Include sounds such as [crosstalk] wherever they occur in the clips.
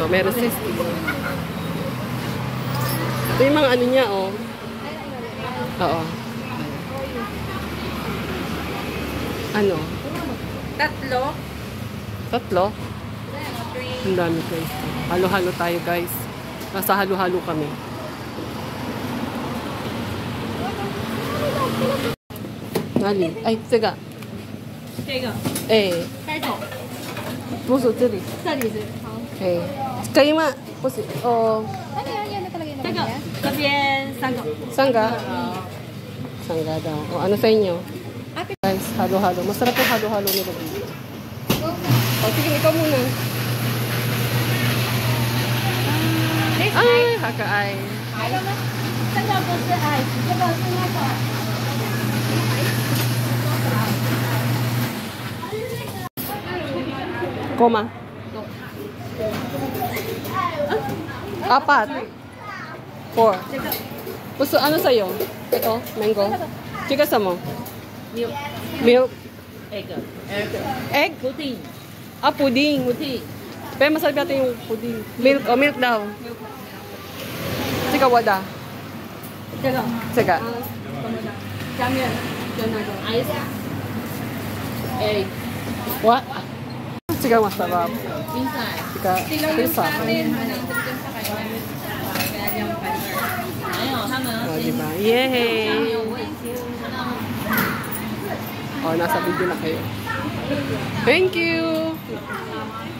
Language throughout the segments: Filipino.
Ano sa inyo? Ito, meron si Ito yung mga ano niya, oh. Oo. Ano? Tatlo. Tatlo? Ang dami guys. Halo-halo tayo guys. Nasa halo-halo kami. Nali? Ay, 这个。这个哎，开头，不是这里。这里是好。哎， kayo ma, o... Oh. Ano yan? Yan na talaga yung naman niya? Gabriel, Oo. Sangga daw. O ano sa inyo? Ate. Guys, halo-halo. Masarap yung halo-halo nila dito. O sige, ikaw muna. Ay, hakaay. Ay. Sangga ko sa ay. Sangga ko sa ay. Koma. Apat. Four. Gusto, ano sa'yo? Ito, mango. Chika sa mo? Milk. Milk. Egg. Egg. Egg? Pudding. Ah, pudding. Pudding. Pero masarap yata yung pudding. Milk. Oh, milk daw. Milk. Chika wada. Chika. Chika. Ah, Come here. Ice. Egg. What? Chika masarap. Chika masarap. Minsan. Tika, sila yung sa atin, manangkot din sa Ayun, hama. Oh, o, diba? Yay! O, oh, nasa video na kayo. Thank you!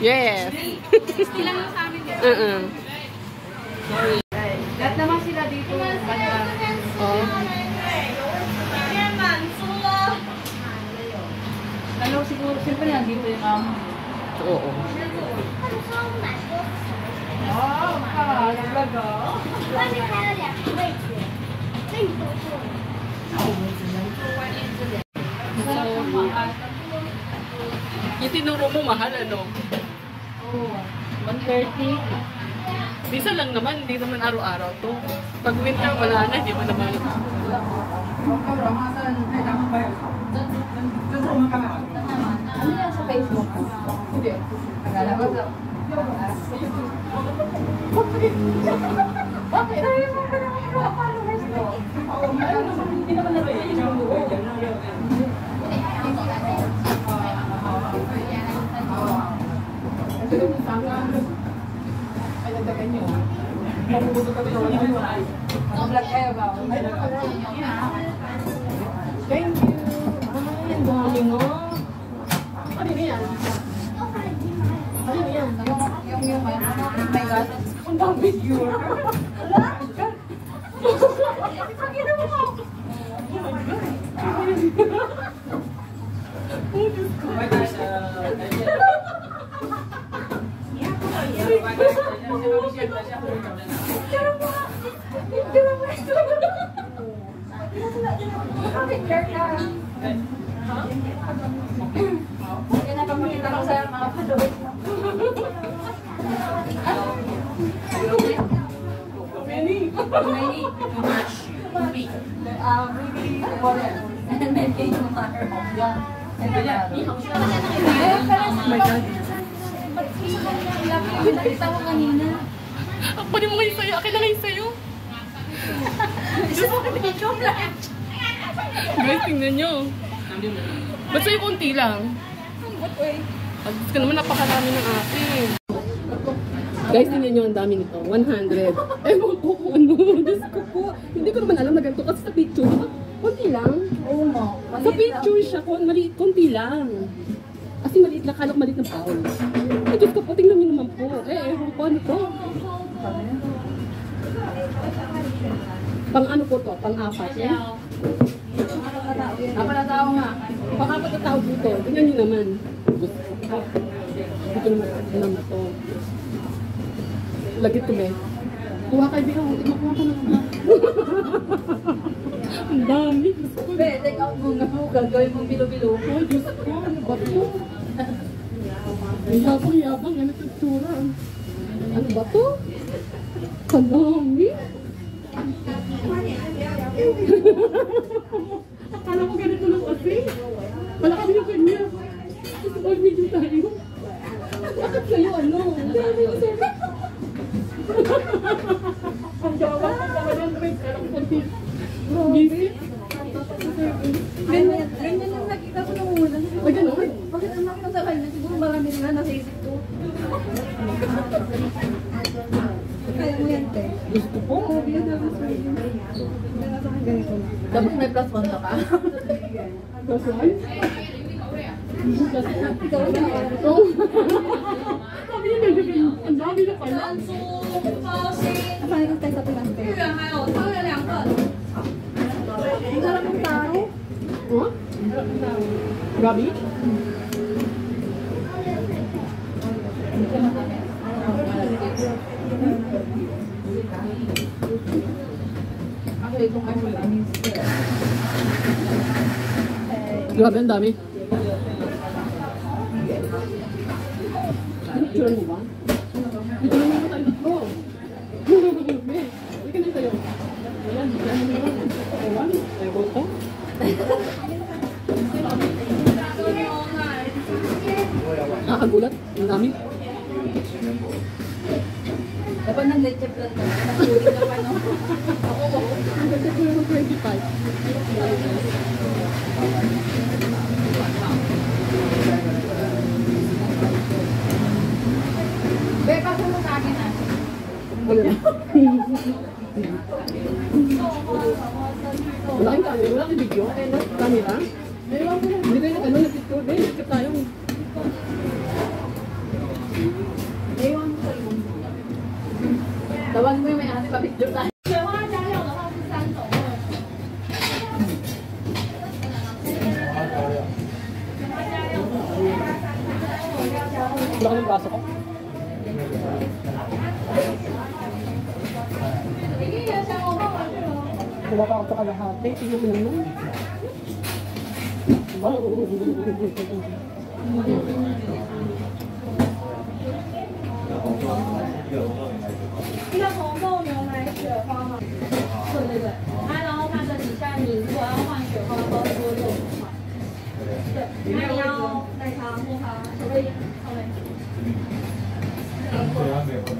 Yes! [laughs] Sila yung sa amin. Uh -uh. Sorry. Lahat naman sila dito. Oh. Lalo siguro, siyempre nandito yung amo. Oo. Wow, ka, talaga. Pwede kaya lang. Wait. Wait, wait, wait. So, mahal. Yung tinuro mo, mahal, ano? Oo. 130. Bisa lang naman, hindi naman araw-araw to. Pag winter, wala na, hindi mo naman. Ano yan sa Facebook? Hindi. Nagala ko sa... Bakit? Ay, mo ka naman yung followers ko. Hindi naman nabigay yung buo. Ay, nagdagan nyo. Mabubuto ka ito. Ang black air ba? Thank you. Ay, ang dami mo. Ano yan? Yung, oh my God. Ang dami yun. Pakita mo ko. Picture ka. Yan ang pamilita ko sa mga followers mo. Many. Much. Uh, maybe water. And water. Yeah. Oh my God. Ako din mo kayo sa'yo, akin na kayo sa'yo. Gusto ko na chocolate. Guys, tingnan nyo. Ba't sa'yo konti lang? What way? At ka naman napakarami ng akin. Guys, tingnan nyo ang dami nito. 100. Ewan ko kung ano. [laughs] Diyos ko po. Hindi ko naman alam na ganito. Kasi sa picture, di ba? Konti lang. Oo mo. Sa picture siya, kon, maliit, konti lang. Kasi maliit lang, kalok maliit ng paul. Ay, Diyos ko po, tingnan nyo naman po. Eh, ewan ko ano to. Pang ano po to? Pang apat, eh? Ako na tao nga. Pang apat na tao dito. Tingnan nyo naman. Diyos ko po. Hindi ko naman alam na to. Lagit be. Kuha kayo, bigyan mo. Kuha ka naman. [laughs] Ang dami. Be, take out mo nga po. Gagawin mong bilo-bilo. Ay, Diyos ko. Ano ba to? Ang yabang-yabang. Ano ito tsura? Ano ba to? Kalami. Akala ko ganito lang kasi. Wala kami ng kanya. Gusto ko video tayo. Bakit sa'yo ano? Ang gawa ko pa ka ng drink. Alam ko si... Busy? Ganyan, ganyan ang nakita ko nung una. Ay, ganun? Bakit ang nakita sa kanya? Siguro marami na nasa isip ko. Kaya mo yan, te. Gusto ko. Oo, biya daw sa akin. Kaya sa akin ganito na. Dapat may plus one ka ka. Plus one? Ikaw na. Oo. Sabi niya, nagsabi, ang dami na pala. Nasaan yung tayo sa pinante? Ang sarap ng taro. Huh? Gabi? Grabe, ang dami. Picture mo ba? Dito na naman tayo tatlo. Be, Hindi ka na tayo. Ayan, dyan mo naman. Ewan, ewan ko. Nakakagulat. Ang dami. Dapat nang leche plan ka. Nakahuli ka pa no. Ang ganda ko yung 25. Be, paso mo sa akin ah. Na. Kang camera, wala kang video. Camera? Hindi kayo nag ano, nag-picture. Hindi, nag tayo. Tawagin mo yung may ate pa picture tayo. Wala ka ng braso ko. 我把我，红豆牛奶雪花吗？对对对，来，然后看这底下，你如果要换雪花，都多六十块。对，那你要奶茶、木茶，可以，好嘞。嗯。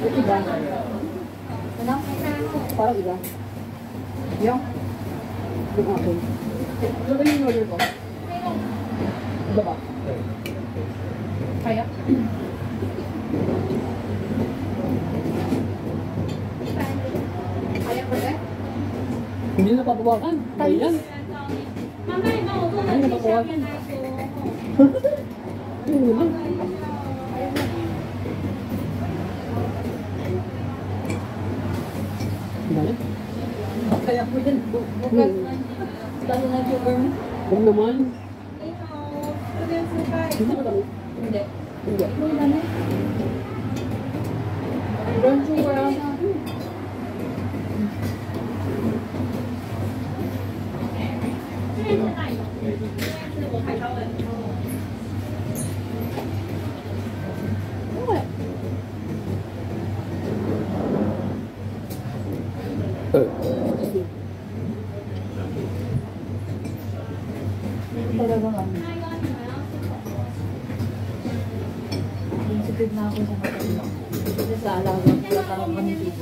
Yung iba. Ano? Parang iba. Yung? Yung akin. Ano ba yung order ko? Iba ba? Kaya? Kaya ko eh? Hindi na papawakan. Kaya yan. Bukas na. Dali na yung worm. Huwag naman. Hindi ba kami? Hindi. Hindi. Hindi. Don't you worry. Talagang ano. Insipid na ako sa kapatid. Kasi sa alaga ko, parang manipid.